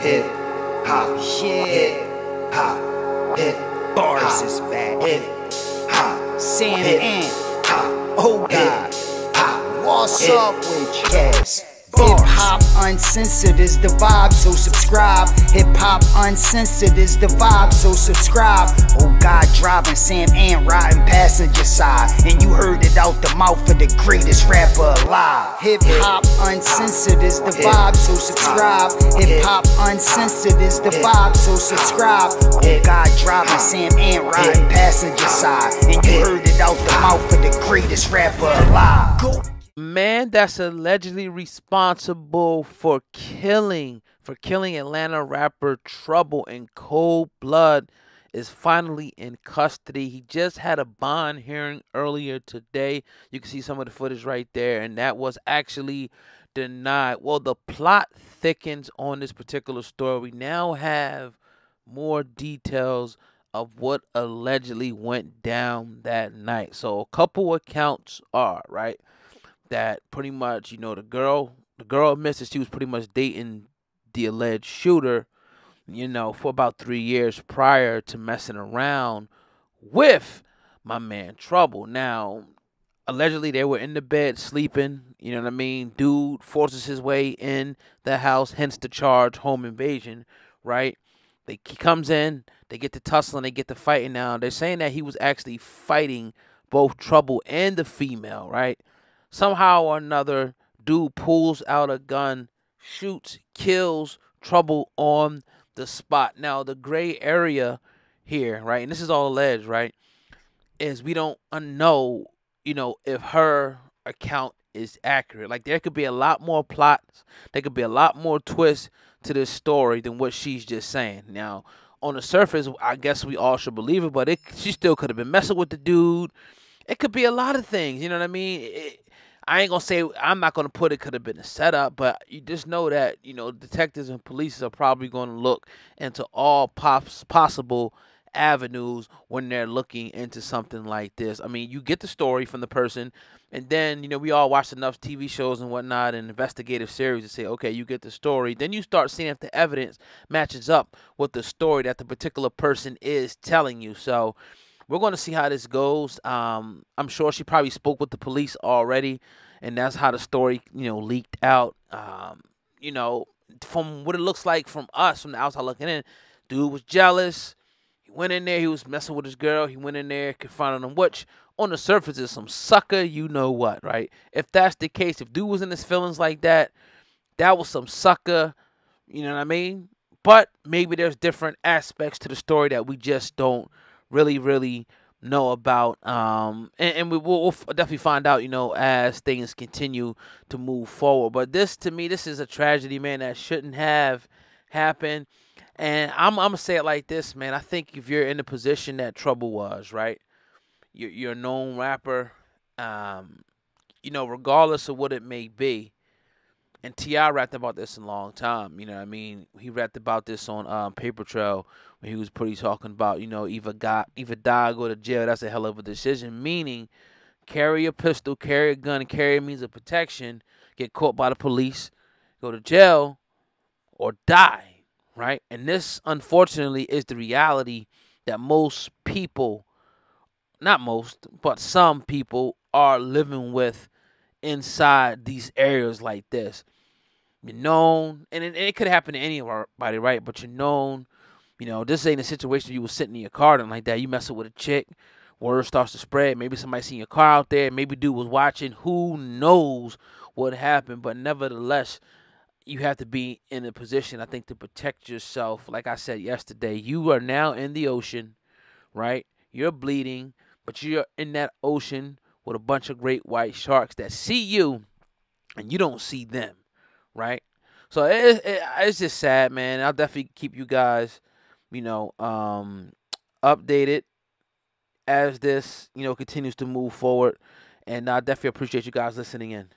hip hop, Yeah. hip hop, hip Bars hop, is back. hip hop, Sam hip hop, Oh hip God. hop, What's hip up with you? Yes. Hip hop uncensored is the vibe, so subscribe. Hip hop uncensored is the vibe, so subscribe. Oh God, driving Sam and riding passenger side, and you heard it out the mouth of the greatest rapper alive. Hip hop uncensored is the vibe, so subscribe. Hip hop uncensored is the vibe, so subscribe. Oh God, driving Sam and riding passenger side, and you heard it out the mouth of the greatest rapper alive. Go. Man that's allegedly responsible for killing for killing Atlanta rapper Trouble in cold blood is finally in custody. He just had a bond hearing earlier today. You can see some of the footage right there and that was actually denied. Well, the plot thickens on this particular story. We now have more details of what allegedly went down that night. So a couple accounts are, right? That pretty much, you know, the girl the girl that she was pretty much dating the alleged shooter, you know, for about three years prior to messing around with my man Trouble. Now, allegedly they were in the bed sleeping, you know what I mean? Dude forces his way in the house, hence the charge, home invasion, right? They he comes in, they get to tussling, they get to fighting now. They're saying that he was actually fighting both Trouble and the female, right? Somehow or another, dude pulls out a gun, shoots, kills Trouble on the spot. Now, the gray area here, right, and this is all alleged, right, is we don't know, you know, if her account is accurate. Like, there could be a lot more plots, there could be a lot more twists to this story than what she's just saying. Now, on the surface, I guess we all should believe it, but it, she still could have been messing with the dude. It could be a lot of things, you know what I mean? It, I ain't gonna say I'm not gonna put it could have been a setup, but you just know that you know detectives and police are probably gonna look into all pops possible avenues when they're looking into something like this. I mean, you get the story from the person, and then you know we all watch enough TV shows and whatnot and investigative series to say, okay, you get the story. Then you start seeing if the evidence matches up with the story that the particular person is telling you. So we're going to see how this goes. Um, I'm sure she probably spoke with the police already, and that's how the story, you know, leaked out. Um, you know, from what it looks like from us, from the outside looking in, dude was jealous. He went in there. He was messing with his girl. He went in there, confronted him, which on the surface is some sucker, you know what, right? If that's the case, if dude was in his feelings like that, that was some sucker. You know what I mean? But maybe there's different aspects to the story that we just don't really, really know about. Um, and, and we will we'll definitely find out, you know, as things continue to move forward. But this, to me, this is a tragedy, man, that shouldn't have happened. And I'm, I'm gonna say it like this, man. I think if you're in the position that Trouble was, right? You're, you're a known rapper. Um, you know, regardless of what it may be. And T.I. rapped about this in a long time. You know what I mean? He rapped about this on um, Paper Trail when he was pretty talking about, you know, either got either die or go to jail. That's a hell of a decision. Meaning, carry a pistol, carry a gun, carry a means of protection, get caught by the police, go to jail, or die. Right? And this, unfortunately, is the reality that most people, not most, but some people are living with inside these areas like this. You're known, and it, it could happen to anybody, right? But you're known. You know, this ain't a situation you was sitting in your car and like that. You messing with a chick, word starts to spread. Maybe somebody seen your car out there. Maybe dude was watching. Who knows what happened? But nevertheless, you have to be in a position, I think, to protect yourself. Like I said yesterday, you are now in the ocean, right? You're bleeding, but you're in that ocean with a bunch of great white sharks that see you and you don't see them, right? So it, it, it's just sad, man. I'll definitely keep you guys, you know, um, updated as this, you know, continues to move forward. And I definitely appreciate you guys listening in.